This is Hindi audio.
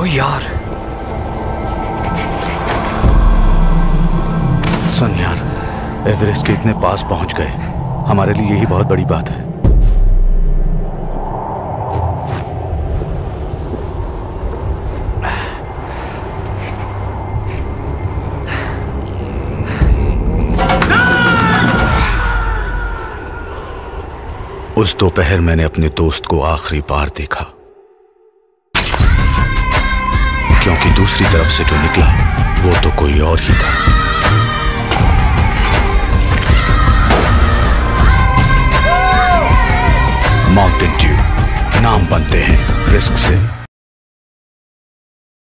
ओ यार। सुन यार, एवरेस्ट के इतने पास पहुँच गए। हमारे लिए यही बहुत बड़ी बात है। उस दोपहर मैंने अपने दोस्त को आखिरी बार देखा। दूसरी तरफ़ से जो निकला, वो तो कोई और ही था। माउंटेन ड्यू नाम बनते हैं रिस्क से।